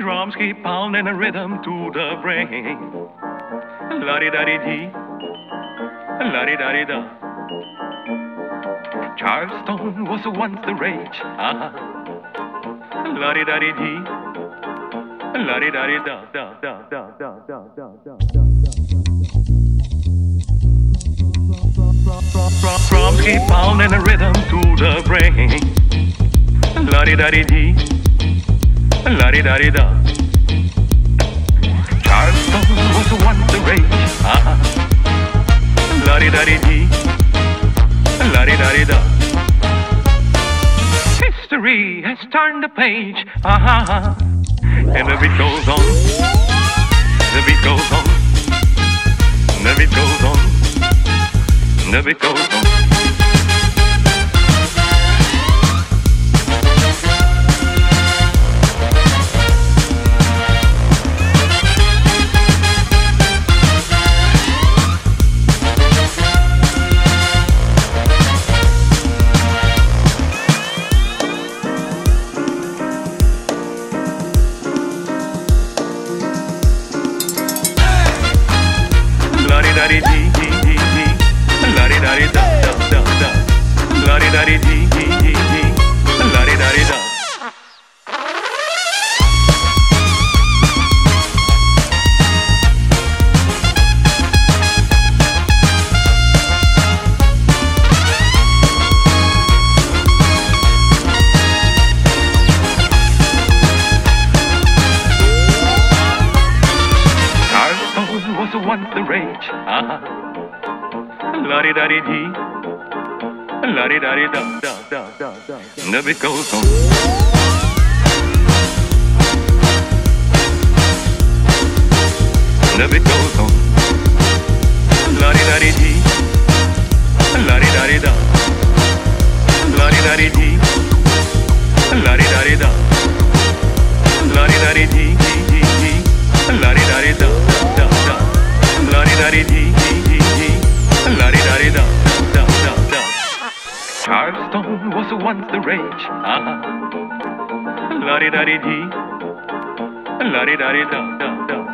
Drums keep pounding a rhythm to the brain. La di da di dee, la di da di da. Charleston was once the rage. Ah, la di da di dee, la di da di da da da da da da da da. Drums keep pounding a rhythm to the brain. La di da di dee, la di da di da. Charleston was once the rage. Ah, la di da di dee, la di da di da. History has turned the page. Ah, and the beat goes on. The beat goes on. The beat goes on. The beat goes on. da re di di di di la re da re da was once the rage. Ah, la di da di dee, la di da di da da da da da. The beat goes on. The beat goes la di di dee, la di da di da da da da. Charleston was once the rage. Ah, la di da di la di di da da da da.